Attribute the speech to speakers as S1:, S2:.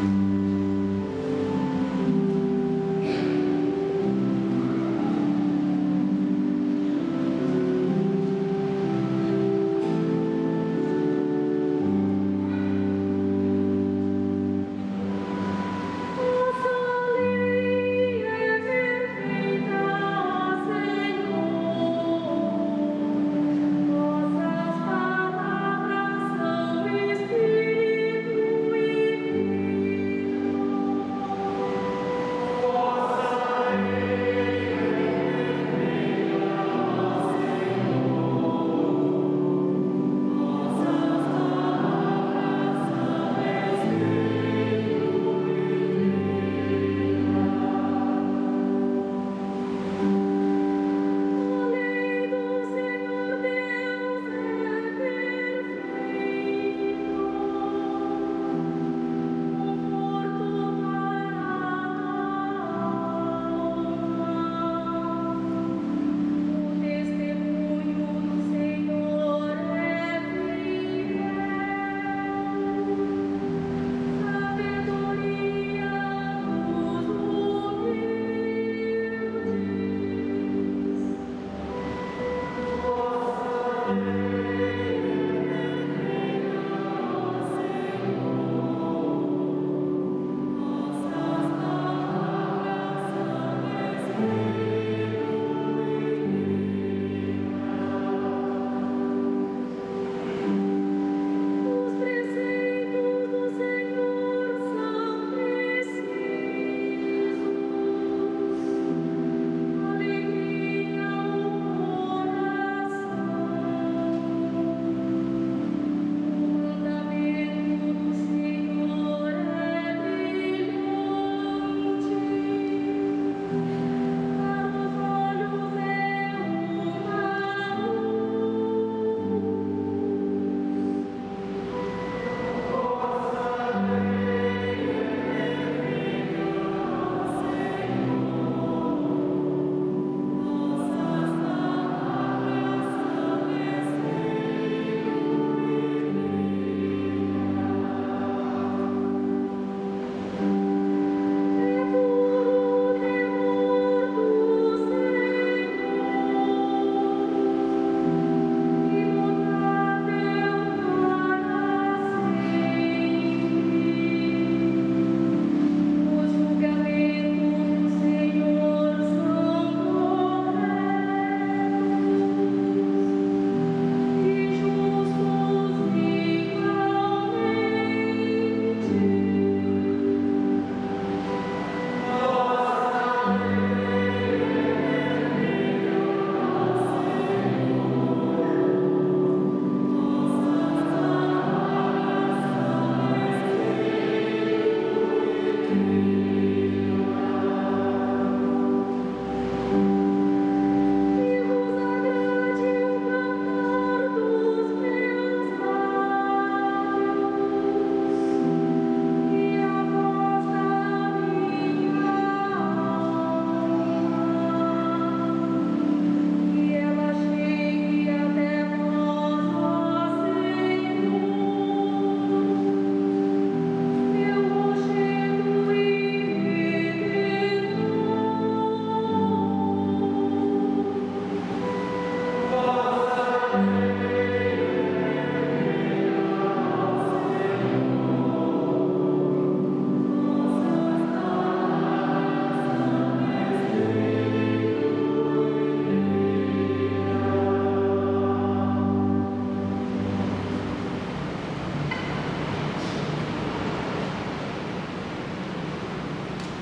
S1: Música